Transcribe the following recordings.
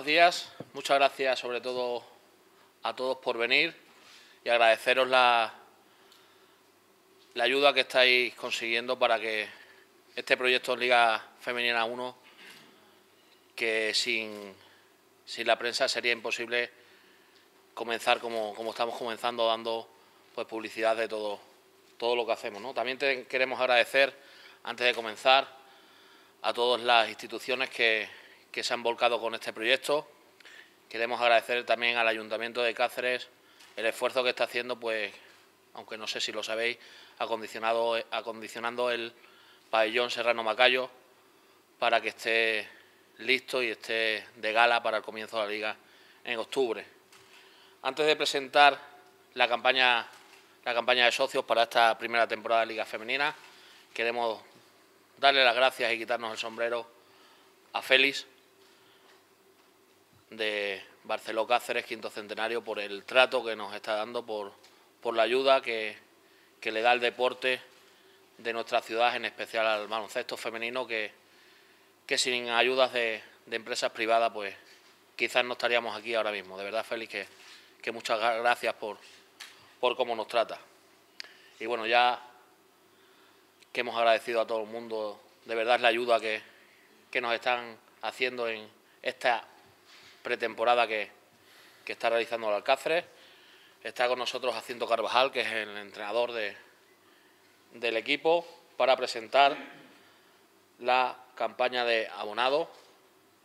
buenos días. Muchas gracias sobre todo a todos por venir y agradeceros la, la ayuda que estáis consiguiendo para que este proyecto Liga Femenina 1, que sin, sin la prensa sería imposible comenzar como, como estamos comenzando, dando pues publicidad de todo, todo lo que hacemos. ¿no? También queremos agradecer, antes de comenzar, a todas las instituciones que, que se han volcado con este proyecto. Queremos agradecer también al Ayuntamiento de Cáceres el esfuerzo que está haciendo, pues, aunque no sé si lo sabéis, acondicionado, acondicionando el pabellón Serrano Macayo para que esté listo y esté de gala para el comienzo de la liga en octubre. Antes de presentar la campaña, la campaña de socios para esta primera temporada de Liga Femenina, queremos darle las gracias y quitarnos el sombrero a Félix, de Barceló Cáceres, quinto centenario, por el trato que nos está dando, por, por la ayuda que, le da el deporte de nuestra ciudad, en especial al baloncesto femenino, que, que sin ayudas de, empresas privadas, pues quizás no estaríamos aquí ahora mismo. De verdad, Félix, que, que muchas gracias por, por cómo nos trata. Y bueno, ya que hemos agradecido a todo el mundo, de verdad la ayuda que, que nos están haciendo en esta pretemporada que, está realizando el Alcáceres. Está con nosotros Jacinto Carvajal, que es el entrenador de, del equipo, para presentar la campaña de abonado.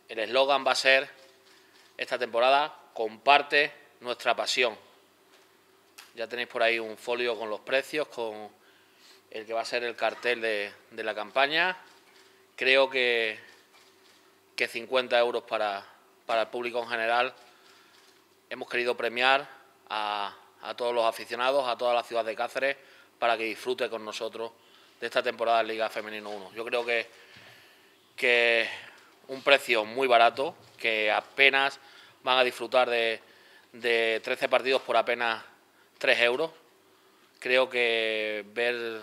El eslogan va a ser esta temporada, comparte nuestra pasión. Ya tenéis por ahí un folio con los precios, con el que va a ser el cartel de, de la campaña. Creo que, que 50 euros para, para el público en general, hemos querido premiar a, todos los aficionados, a toda la ciudad de Cáceres, para que disfrute con nosotros de esta temporada de Liga Femenino 1. Yo creo que, que un precio muy barato, que apenas van a disfrutar de, de 13 partidos por apenas 3 euros. Creo que ver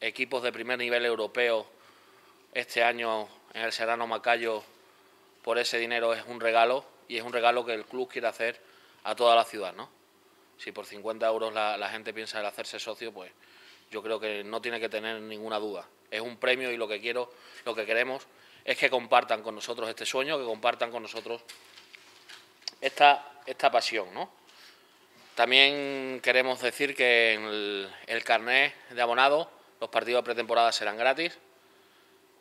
equipos de primer nivel europeo este año en el Serrano Macayo por ese dinero es un regalo y es un regalo que el club quiere hacer a toda la ciudad, ¿no? Si por 50 euros la, gente piensa en hacerse socio, pues yo creo que no tiene que tener ninguna duda. Es un premio y lo que quiero, lo que queremos es que compartan con nosotros este sueño, que compartan con nosotros esta, esta pasión, ¿no? También queremos decir que en el, el carnet de abonado los partidos de pretemporada serán gratis.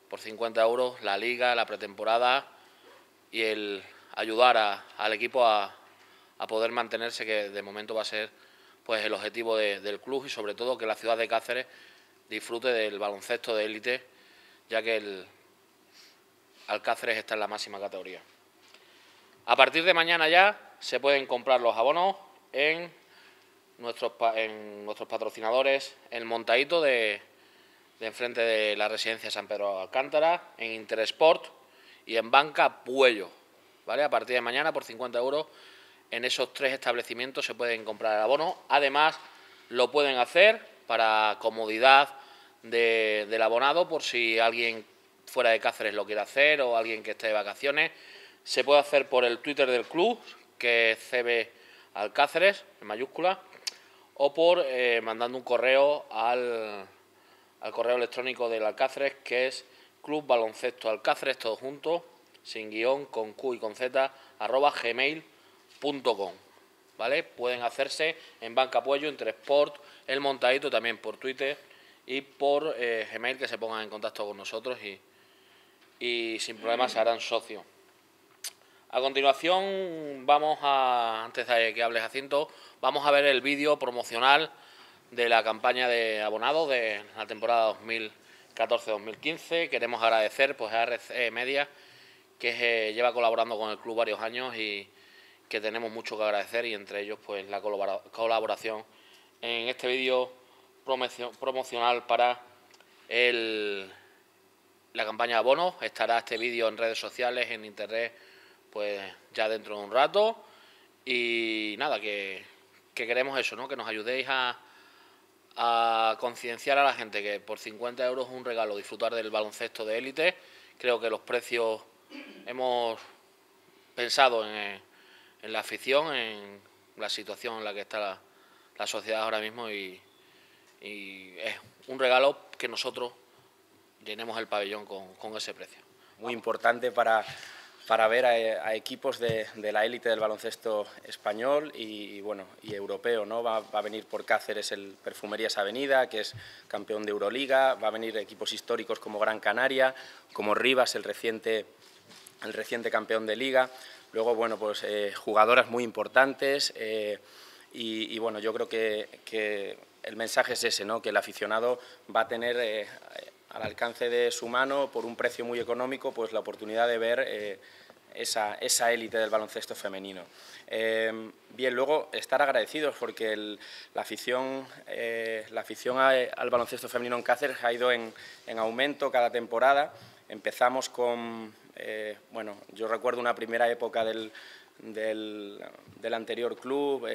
Por 50 euros la liga, la pretemporada y el ayudar al equipo a, poder mantenerse, que de momento va a ser pues el objetivo del club y sobre todo que la ciudad de Cáceres disfrute del baloncesto de élite, ya que el Alcáceres está en la máxima categoría. A partir de mañana ya se pueden comprar los abonos en nuestros, en nuestros patrocinadores, el montadito de, de enfrente de la residencia San Pedro Alcántara, en Interesport, y en Banca Puello. ¿vale? A partir de mañana, por 50 euros, en esos tres establecimientos se pueden comprar el abono. Además, lo pueden hacer para comodidad del abonado, por si alguien fuera de Cáceres lo quiere hacer o alguien que esté de vacaciones. Se puede hacer por el Twitter del club, que es CB Alcáceres, en mayúscula, o por eh, mandando un correo al, al correo electrónico del Alcáceres, que es Club Baloncesto Alcáceres, todo junto, sin guion, con Q y con Z, arroba gmail.com. ¿Vale? Pueden hacerse en Banca Apoyo, entre Sport, el montadito también por Twitter y por eh, Gmail que se pongan en contacto con nosotros y, y sin problemas se harán socios. A continuación vamos a, antes de que hables Jacinto, vamos a ver el vídeo promocional de la campaña de abonados de la temporada 2000 14-2015. Queremos agradecer pues, a RC Media, que eh, lleva colaborando con el club varios años y que tenemos mucho que agradecer y entre ellos pues, la colaboración en este vídeo promocional para el, la campaña de abonos. Estará este vídeo en redes sociales, en internet, pues ya dentro de un rato. Y nada, que, que queremos eso, ¿no? que nos ayudéis a, a concienciar a la gente que por 50 euros es un regalo disfrutar del baloncesto de élite. Creo que los precios hemos pensado en, la afición, en la situación en la que está la, sociedad ahora mismo y, es un regalo que nosotros llenemos el pabellón con ese precio. Muy importante para para ver a, equipos de, la élite del baloncesto español y, bueno, y europeo. ¿no? Va, a venir por Cáceres el Perfumerías Avenida, que es campeón de Euroliga, va a venir equipos históricos como Gran Canaria, como Rivas, el reciente, el reciente campeón de Liga. Luego, bueno, pues eh, jugadoras muy importantes eh, y, bueno, yo creo que, el mensaje es ese, ¿no? que el aficionado va a tener... Eh, al alcance de su mano, por un precio muy económico, pues la oportunidad de ver esa, esa élite del baloncesto femenino. Eh, bien, luego estar agradecidos porque la afición, eh, la afición al baloncesto femenino en Cáceres ha ido en, en aumento cada temporada. Empezamos con, bueno, yo recuerdo una primera época del, del, del anterior club,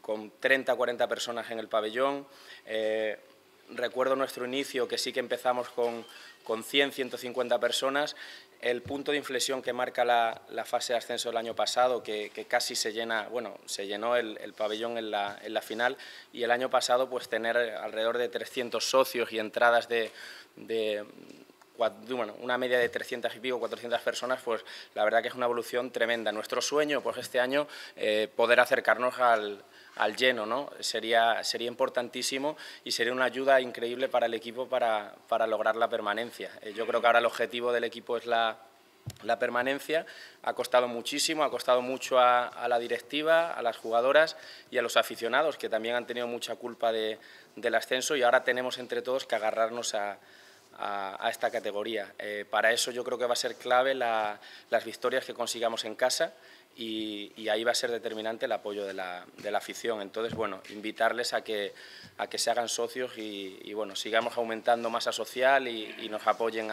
con 30 40 personas en el pabellón recuerdo nuestro inicio, que sí que empezamos con, con 100, 150 personas, el punto de inflexión que marca la, fase de ascenso del año pasado, que, casi se llena, bueno, se llenó el, pabellón en la, en la, final, y el año pasado pues tener alrededor de 300 socios y entradas de, de bueno, una media de 300 y pico, 400 personas, pues la verdad que es una evolución tremenda. Nuestro sueño, pues este año, eh, poder acercarnos al, al lleno, ¿no? Sería, sería importantísimo y sería una ayuda increíble para el equipo para, para lograr la permanencia. Eh, yo creo que ahora el objetivo del equipo es la, la permanencia. Ha costado muchísimo, ha costado mucho a, la directiva, a las jugadoras y a los aficionados, que también han tenido mucha culpa de, del ascenso y ahora tenemos entre todos que agarrarnos a, a, esta categoría. Eh, para eso yo creo que va a ser clave las victorias que consigamos en casa y, ahí va a ser determinante el apoyo de la, afición. Entonces, bueno, invitarles a que, a que se hagan socios y, bueno, sigamos aumentando masa social y, nos apoyen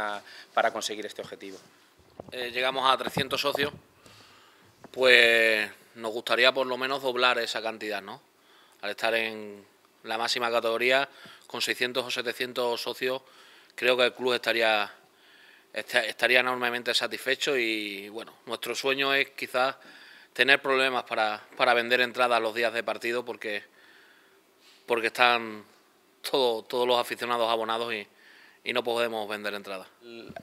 para conseguir este objetivo. Eh, llegamos a 300 socios, pues nos gustaría por lo menos doblar esa cantidad, ¿no? Al estar en la máxima categoría, con 600 o 700 socios, creo que el club estaría estaría enormemente satisfecho y bueno, nuestro sueño es quizás tener problemas para, para vender entradas los días de partido porque, porque están todos los aficionados abonados y, y no podemos vender entradas.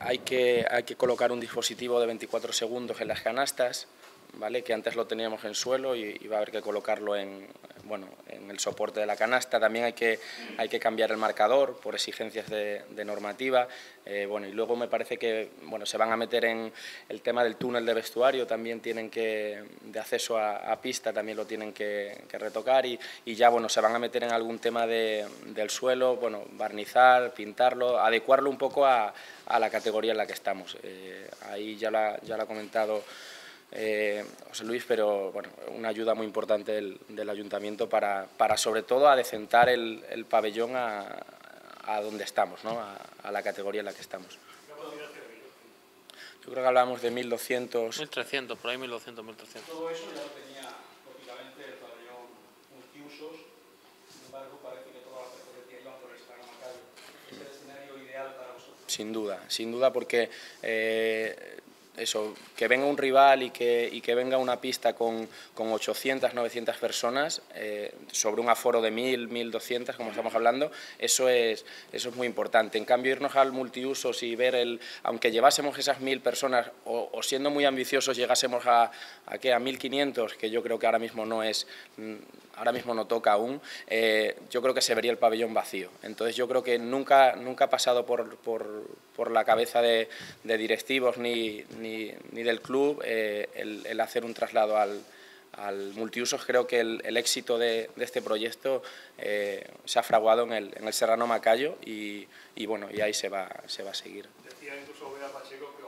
Hay que, hay que colocar un dispositivo de 24 segundos en las canastas, ¿vale? que antes lo teníamos en suelo y, va a haber que colocarlo en, bueno, en el soporte de la canasta. También hay que, hay que cambiar el marcador por exigencias de, normativa. Eh, bueno, y luego me parece que bueno, se van a meter en el tema del túnel de vestuario, también tienen que, de acceso a, pista, también lo tienen que, retocar y, y, ya bueno, se van a meter en algún tema de, del suelo, bueno, barnizar, pintarlo, adecuarlo un poco a, a la categoría en la que estamos. Eh, ahí ya la, ya lo ha comentado eh, José Luis, pero bueno, una ayuda muy importante del, ayuntamiento para, para, sobre todo, adecentar el, el pabellón a, a, donde estamos, ¿no? a, la categoría en la que estamos. Yo creo que hablábamos de 1.200... 1.300, por ahí 1.200, 1.300. Todo eso ya lo tenía, lógicamente, el pabellón multiusos, sin embargo, parece que todas las personas iban por el calle. ¿Es el escenario ideal para vosotros? Sin duda, sin duda, porque... Eh, eso, que venga un rival y que, y que venga una pista con, con 800, 900 personas eh, sobre un aforo de 1000, 1200, como estamos hablando, eso es, eso es muy importante. En cambio, irnos al multiusos y ver el, aunque llevásemos esas 1000 personas o, siendo muy ambiciosos llegásemos a, a, a 1500, que yo creo que ahora mismo no es ahora mismo no toca aún, eh, yo creo que se vería el pabellón vacío. Entonces yo creo que nunca, nunca ha pasado por, por, la cabeza de, directivos ni, ni, del club eh, el, hacer un traslado al, al multiusos. Creo que el, éxito de, este proyecto eh, se ha fraguado en el, en el Serrano Macayo y, y, bueno, y ahí se va, se va a seguir. Decía incluso Pacheco que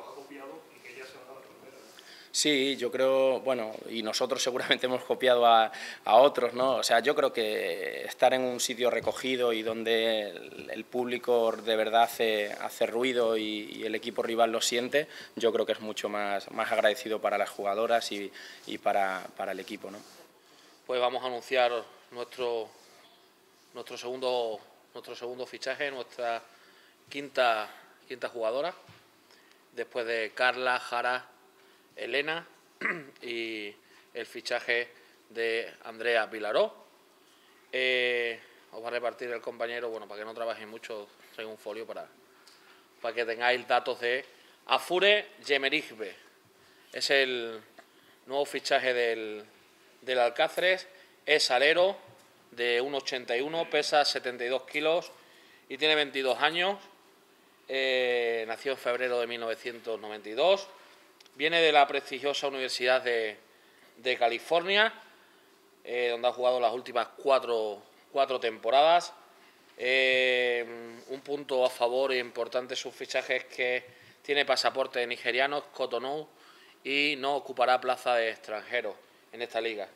Sí, yo creo, bueno, y nosotros seguramente hemos copiado a, otros, ¿no? O sea, yo creo que estar en un sitio recogido y donde el, público de verdad hace, ruido y, el equipo rival lo siente, yo creo que es mucho más, más agradecido para las jugadoras y, para, para, el equipo, ¿no? Pues vamos a anunciar nuestro, nuestro, segundo, nuestro segundo fichaje, nuestra quinta, quinta jugadora, después de Carla, Jara, Elena y el fichaje de Andrea Vilaró. Eh, os va a repartir el compañero, bueno, para que no trabajéis mucho, traigo un folio para, para que tengáis datos de Afure Yemerigbe. Es el nuevo fichaje del, del Alcáceres, es alero de 1,81, pesa 72 kilos y tiene 22 años. Eh, nació en febrero de 1992. Viene de la prestigiosa Universidad de, California, eh, donde ha jugado las últimas cuatro, temporadas. Eh, un punto a favor e importante de sus fichajes es que tiene pasaporte nigeriano, Cotonou y no ocupará plaza de extranjero en esta liga.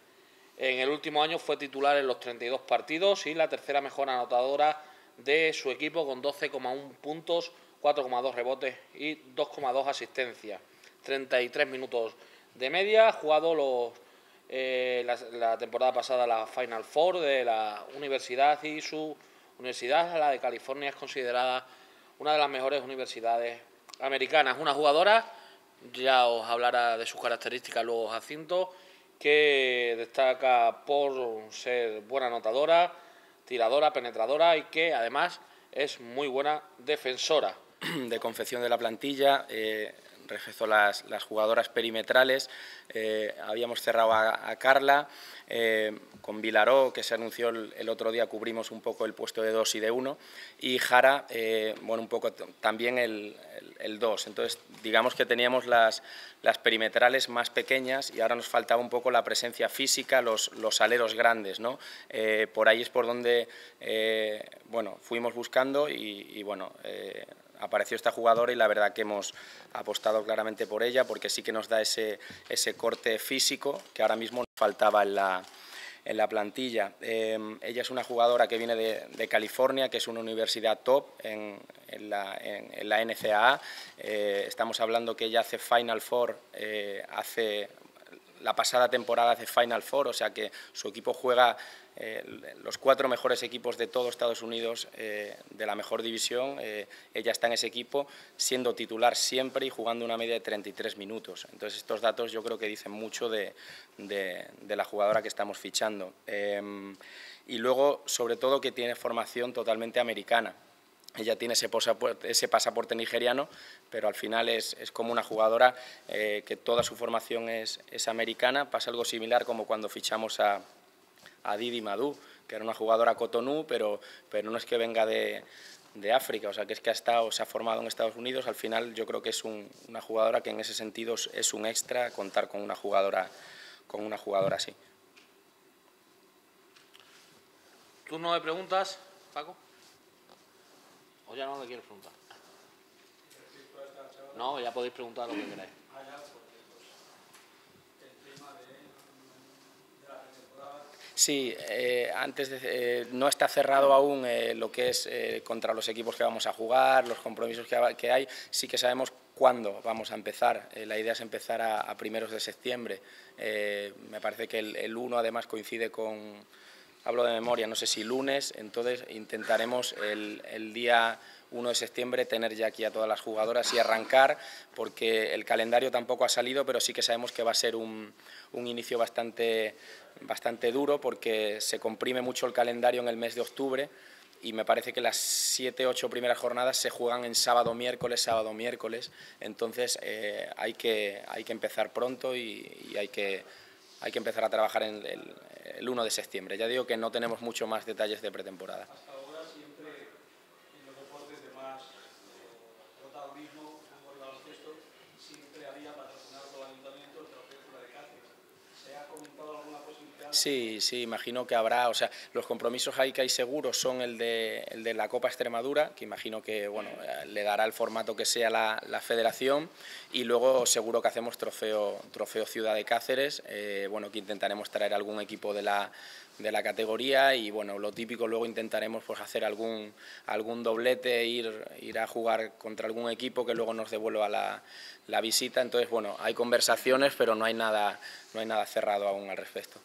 En el último año fue titular en los 32 partidos y la tercera mejor anotadora de su equipo con 12,1 puntos, 4,2 rebotes y 2,2 asistencias. 33 minutos de media, jugado los, eh, la, temporada pasada la Final Four de la universidad y su universidad, la de California, es considerada una de las mejores universidades americanas. Una jugadora, ya os hablará de sus características luego Jacinto, que destaca por ser buena anotadora, tiradora, penetradora y que además es muy buena defensora. De confección de la plantilla, eh, las, las, jugadoras perimetrales, eh, habíamos cerrado a, Carla, eh, con Vilaró, que se anunció el, otro día, cubrimos un poco el puesto de dos y de uno, y Jara, eh, bueno, un poco también el, el, dos. Entonces, digamos que teníamos las, las perimetrales más pequeñas y ahora nos faltaba un poco la presencia física, los, los aleros grandes, ¿no? por ahí es por donde, bueno, fuimos buscando y bueno, apareció esta jugadora y la verdad que hemos apostado claramente por ella porque sí que nos da ese, ese corte físico que ahora mismo nos faltaba en la, en la plantilla. Eh, ella es una jugadora que viene de, California, que es una universidad top en, en, la, en, NCAA. Eh, estamos hablando que ella hace Final Four, eh, hace la pasada temporada hace Final Four, o sea que su equipo juega eh, los cuatro mejores equipos de todo Estados Unidos eh, de la mejor división, eh, ella está en ese equipo siendo titular siempre y jugando una media de 33 minutos. Entonces estos datos yo creo que dicen mucho de, la jugadora que estamos fichando. y luego, sobre todo, que tiene formación totalmente americana. Ella tiene ese pasaporte, ese pasaporte nigeriano, pero al final es, como una jugadora que toda su formación es, es americana. Pasa algo similar como cuando fichamos a, a Didi Madú, que era una jugadora Cotonou, pero, pero no es que venga de, de, África, o sea, que es que ha estado, se ha formado en Estados Unidos. Al final yo creo que es una jugadora que en ese sentido es un extra contar con una jugadora, con una jugadora así. ¿Tú no me preguntas, Paco? ¿O ya no preguntar? No, ya podéis preguntar lo que queráis. Sí, eh, antes de, eh, no está cerrado aún eh, lo que es contra los equipos que vamos a jugar, los compromisos que, hay. Sí que sabemos cuándo vamos a empezar. la idea es empezar a, primeros de septiembre. me parece que el, el 1 además coincide con, hablo de memoria, no sé si lunes, entonces intentaremos el, día 1 de septiembre tener ya aquí a todas las jugadoras y arrancar, porque el calendario tampoco ha salido, pero sí que sabemos que va a ser un, un inicio bastante, bastante duro, porque se comprime mucho el calendario en el mes de octubre y me parece que las siete, ocho primeras jornadas se juegan en sábado, miércoles, sábado, miércoles, entonces eh, hay, que, hay que empezar pronto y hay, que, hay que empezar a trabajar en el, el 1 de septiembre. Ya digo que no tenemos mucho más detalles de pretemporada. Sí, sí, imagino que habrá, o sea, los compromisos ahí que hay seguros son el de, el de la Copa Extremadura, que imagino que bueno, le dará el formato que sea la, la federación, y luego seguro que hacemos trofeo, trofeo Ciudad de Cáceres, eh, bueno, que intentaremos traer algún equipo de la, de la categoría y bueno, lo típico luego intentaremos pues hacer algún, algún doblete, ir, ir a jugar contra algún equipo que luego nos devuelva la, la visita, entonces bueno, hay conversaciones pero no hay nada, no hay nada cerrado aún al respecto.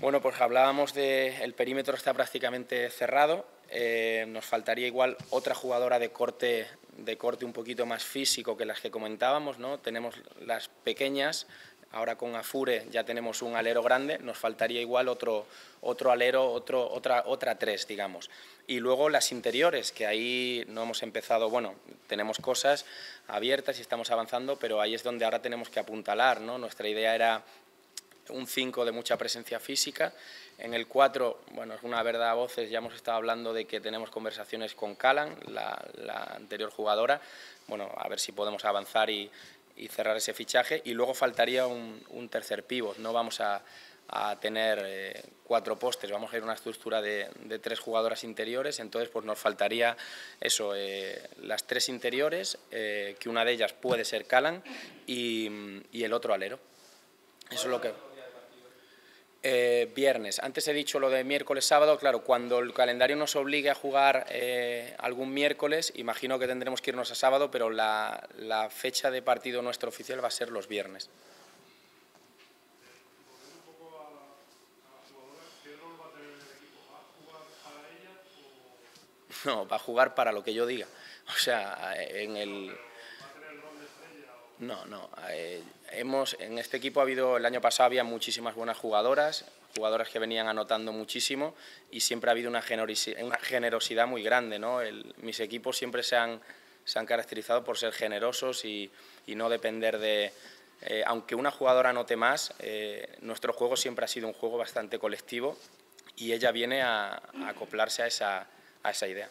Bueno, pues hablábamos de el perímetro está prácticamente cerrado. Eh, nos faltaría igual otra jugadora de corte, de corte un poquito más físico que las que comentábamos, ¿no? Tenemos las pequeñas, ahora con Afure ya tenemos un alero grande, nos faltaría igual otro, otro alero, otro, otra, otra tres, digamos. Y luego las interiores, que ahí no hemos empezado, bueno, tenemos cosas abiertas y estamos avanzando, pero ahí es donde ahora tenemos que apuntalar, ¿no? Nuestra idea era un 5 de mucha presencia física. En el 4, bueno, es una verdad a voces, ya hemos estado hablando de que tenemos conversaciones con Calan, la, anterior jugadora, bueno, a ver si podemos avanzar y, cerrar ese fichaje. Y luego faltaría un, tercer pivot, no vamos a, tener eh, cuatro postes, vamos a ir a una estructura de, tres jugadoras interiores, entonces pues nos faltaría eso, eh, las tres interiores, eh, que una de ellas puede ser Calan y, y el otro alero. Eso es lo que... Eh, viernes. Antes he dicho lo de miércoles, sábado. Claro, cuando el calendario nos obligue a jugar eh, algún miércoles, imagino que tendremos que irnos a sábado, pero la, fecha de partido nuestro oficial va a ser los viernes. No, va a jugar para lo que yo diga. O sea, en el... No, no. Eh, hemos, en este equipo ha habido, el año pasado había muchísimas buenas jugadoras, jugadoras que venían anotando muchísimo y siempre ha habido una generosidad, una generosidad muy grande. ¿no? mis equipos siempre se han, se han caracterizado por ser generosos y, y no depender de... Eh, aunque una jugadora anote más, eh, nuestro juego siempre ha sido un juego bastante colectivo y ella viene a, a acoplarse a esa, a esa idea.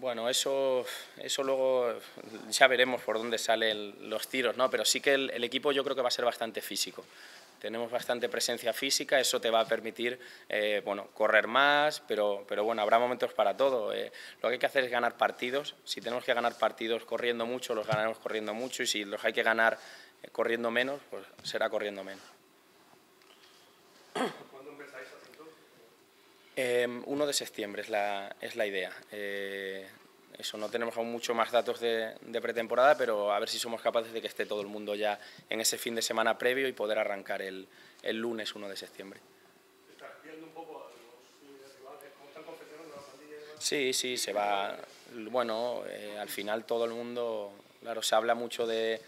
Bueno, eso, eso luego ya veremos por dónde salen los tiros, ¿no? pero sí que el, equipo yo creo que va a ser bastante físico. Tenemos bastante presencia física, eso te va a permitir eh, bueno, correr más, pero, pero bueno, habrá momentos para todo. Eh. Lo que hay que hacer es ganar partidos. Si tenemos que ganar partidos corriendo mucho, los ganaremos corriendo mucho y si los hay que ganar eh, corriendo menos, pues será corriendo menos. 1 em, de septiembre es la, es la idea. Eh, eso, no tenemos aún mucho más datos de, pretemporada, pero a ver si somos capaces de que esté todo el mundo ya en ese fin de semana previo y poder arrancar el, el lunes 1 de septiembre. ¿Estás viendo un poco a los rivales? ¿Cómo están confeccionando la pandilla? Sí, sí, se va... Bueno, eh, al final todo el mundo... Claro, se habla mucho de,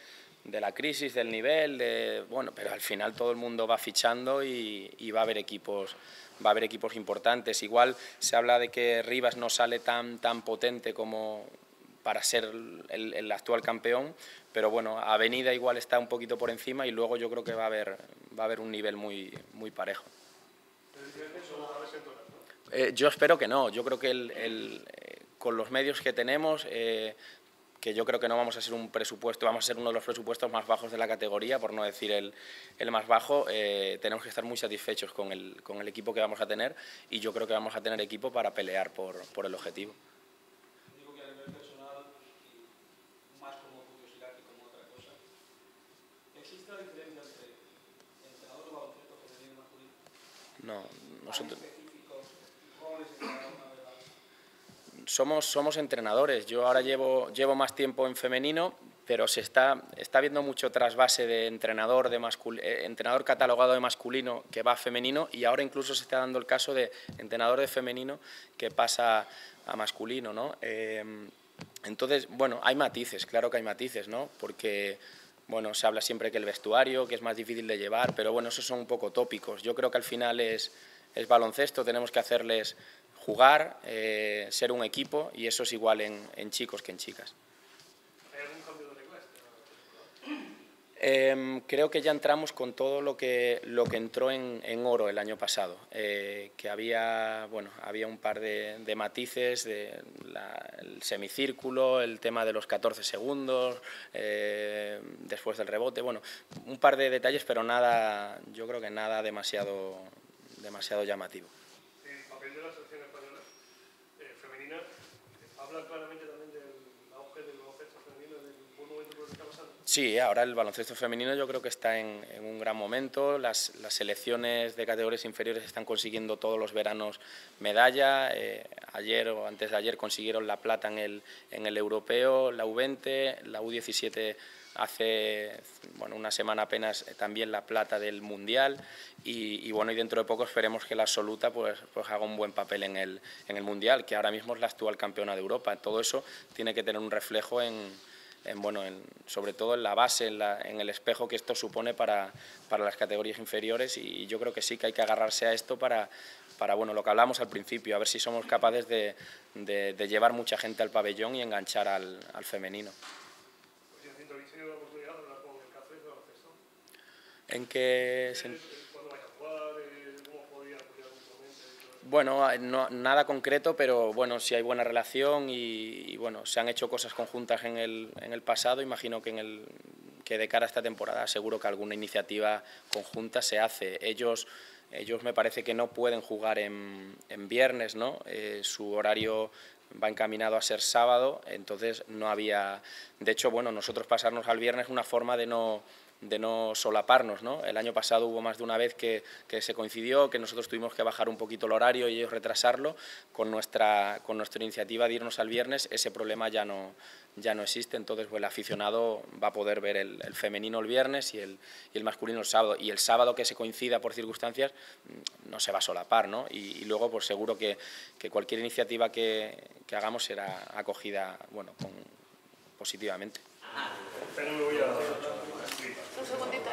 de la crisis, del nivel, de, bueno, pero al final todo el mundo va fichando y, y va a haber equipos va a haber equipos importantes. Igual se habla de que Rivas no sale tan, tan potente como para ser el, actual campeón, pero bueno, Avenida igual está un poquito por encima y luego yo creo que va a haber, va a haber un nivel muy, muy parejo. Eh, yo espero que no, yo creo que el, eh, con los medios que tenemos eh, que yo creo que no vamos a ser un presupuesto, vamos a ser uno de los presupuestos más bajos de la categoría, por no decir el, el más bajo, eh, tenemos que estar muy satisfechos con el, con el, equipo que vamos a tener y yo creo que vamos a tener equipo para pelear por, por el objetivo. No, nosotros... somos, somos entrenadores. Yo ahora llevo, llevo más tiempo en femenino, pero se está, está viendo mucho trasvase de entrenador, de eh, entrenador catalogado de masculino que va a femenino y ahora incluso se está dando el caso de entrenador de femenino que pasa a masculino. ¿no? Eh, entonces, bueno, hay matices, claro que hay matices, ¿no? porque bueno, se habla siempre que el vestuario, que es más difícil de llevar, pero bueno, esos son un poco tópicos. Yo creo que al final es, es baloncesto, tenemos que hacerles jugar, eh, ser un equipo y eso es igual en, en chicos que en chicas. ¿Hay algún cambio de reglas? Eh, creo que ya entramos con todo lo que, lo que entró en, en oro el año pasado, eh, que había, bueno, había un par de, de matices, de el semicírculo, el tema de los 14 segundos, eh, después del rebote, bueno, un par de detalles, pero nada, yo creo que nada demasiado, demasiado llamativo. Sí, ahora el baloncesto femenino yo creo que está en, un gran momento. Las, selecciones de categorías inferiores están consiguiendo todos los veranos medalla. Eh, ayer o antes de ayer consiguieron la plata en el, en el europeo, la U20, la U17 hace bueno, una semana apenas eh, también la plata del mundial y, bueno y dentro de poco esperemos que la absoluta pues, pues haga un buen papel en el, en el mundial que ahora mismo es la actual campeona de Europa todo eso tiene que tener un reflejo en, bueno, sobre todo en la base, en, el espejo que esto supone para, para, las categorías inferiores y yo creo que sí que hay que agarrarse a esto para, para bueno, lo que hablamos al principio, a ver si somos capaces de, de, llevar mucha gente al pabellón y enganchar al, al femenino. ¿En qué Bueno, no, nada concreto, pero bueno, si hay buena relación y, bueno, se han hecho cosas conjuntas en el, en el pasado, imagino que, en el, que de cara a esta temporada seguro que alguna iniciativa conjunta se hace. Ellos, ellos me parece que no pueden jugar en, en viernes, ¿no? Eh, su horario va encaminado a ser sábado, entonces no había... De hecho, bueno, nosotros pasarnos al viernes es una forma de no de no solaparnos. ¿no? El año pasado hubo más de una vez que, se coincidió, que nosotros tuvimos que bajar un poquito el horario y ellos retrasarlo. Con nuestra, con nuestra iniciativa de irnos al viernes, ese problema ya no, ya no existe, entonces pues, el aficionado va a poder ver el, femenino el viernes y el, y el, masculino el sábado. Y el sábado que se coincida por circunstancias no se va a solapar, ¿no? Y, luego pues seguro que, que cualquier iniciativa que, que, hagamos será acogida bueno, con, positivamente. un segundito.